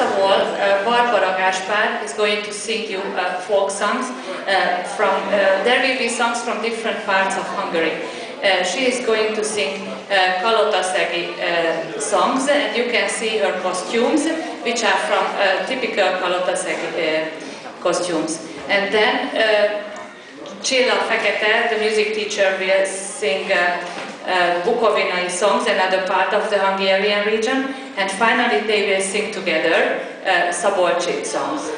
first of all, uh, Barbara Gaspar is going to sing you uh, folk songs. Uh, from uh, there will be songs from different parts of Hungary. Uh, she is going to sing uh, Kalotasegi uh, songs, and you can see her costumes, which are from typical Kalotasegi uh, costumes. And then Csilla Fekete, the music teacher, will sing uh, uh, Bukovinai songs, another part of the Hungarian region, and finally they will sing together uh, songs.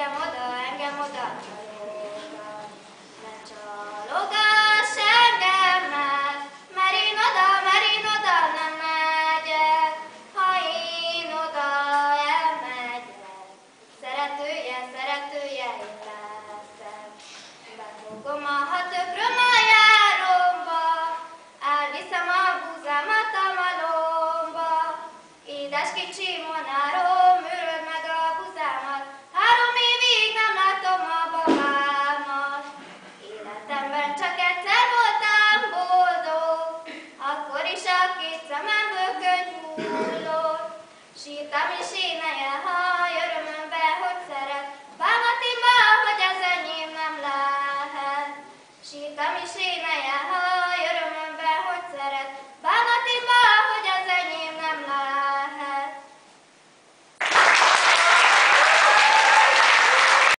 engem oda, engem oda csalódnak. Ne csalogass engem már, mert nem megyek. Ha én oda elmegyek, szeretője, szeretője, én leszem. Befogom a hat ökröm a a búzámat a malomba. Édes kicsim, Lord. is én éneje, ha örömömbe, hogy szeret, bánatimba, hogy az enyém nem lehet. Sírtam is én ha